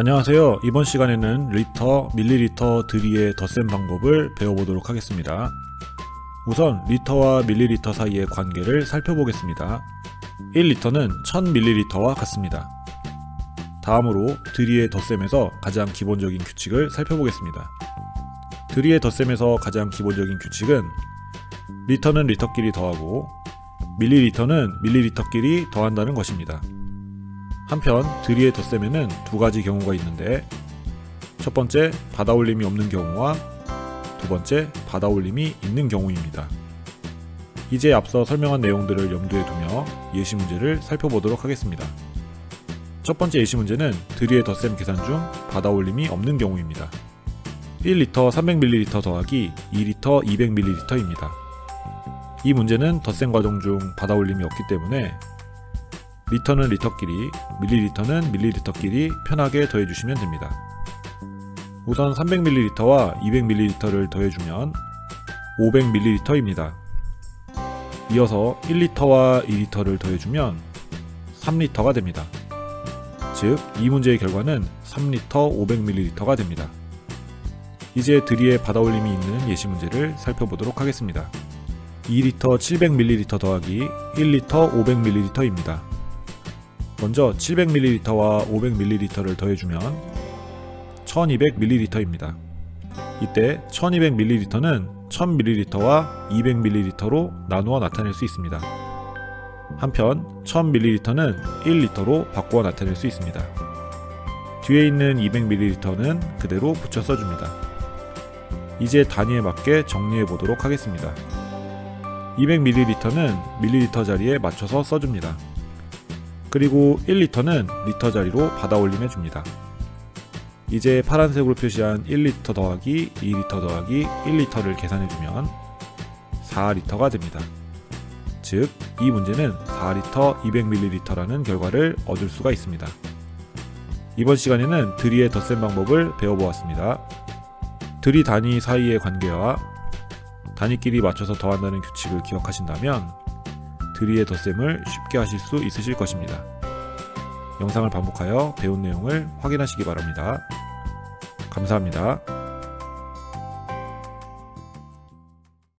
안녕하세요. 이번 시간에는 리터, 밀리리터 들이의 덧셈 방법을 배워보도록 하겠습니다. 우선 리터와 밀리리터 사이의 관계를 살펴보겠습니다. 1리터는 1000밀리리터와 같습니다. 다음으로 들이의 덧셈에서 가장 기본적인 규칙을 살펴보겠습니다. 들이의 덧셈에서 가장 기본적인 규칙은 리터는 리터끼리 더하고 밀리리터는 밀리리터끼리 더한다는 것입니다. 한편 드리의 덧셈에는 두 가지 경우가 있는데 첫 번째 받아올림이 없는 경우와 두 번째 받아올림이 있는 경우입니다. 이제 앞서 설명한 내용들을 염두에 두며 예시 문제를 살펴보도록 하겠습니다. 첫 번째 예시 문제는 드리의 덧셈 계산 중 받아올림이 없는 경우입니다. 1리터 300ml 더하기 2리터 200ml입니다. 이 문제는 덧셈 과정 중 받아올림이 없기 때문에 리터는 리터끼리, 밀리리터는 밀리리터끼리 편하게 더해주시면 됩니다. 우선 300ml와 200ml를 더해주면 500ml입니다. 이어서 1리터와 2리터를 더해주면 3리터가 됩니다. 즉, 이 문제의 결과는 3리터 500ml가 됩니다. 이제 들이에 받아올림이 있는 예시 문제를 살펴보도록 하겠습니다. 2리터 700ml 더하기 1리터 500ml입니다. 먼저 700ml와 500ml를 더해주면 1200ml입니다. 이때 1200ml는 1000ml와 200ml로 나누어 나타낼 수 있습니다. 한편 1000ml는 1리터로 바꾸어 나타낼 수 있습니다. 뒤에 있는 200ml는 그대로 붙여 써줍니다. 이제 단위에 맞게 정리해 보도록 하겠습니다. 200ml는 밀리리터 자리에 맞춰서 써줍니다. 그리고 1리터는 리터 자리로 받아 올림해 줍니다. 이제 파란색으로 표시한 1리터 더하기 2리터 더하기 1리터를 계산해주면 4리터가 됩니다. 즉, 이 문제는 4리터 200ml라는 결과를 얻을 수가 있습니다. 이번 시간에는 드리의 덧셈 방법을 배워보았습니다. 드리 단위 사이의 관계와 단위끼리 맞춰서 더한다는 규칙을 기억하신다면 드리의 덧셈을 쉽게 하실 수 있으실 것입니다. 영상을 반복하여 배운 내용을 확인하시기 바랍니다. 감사합니다.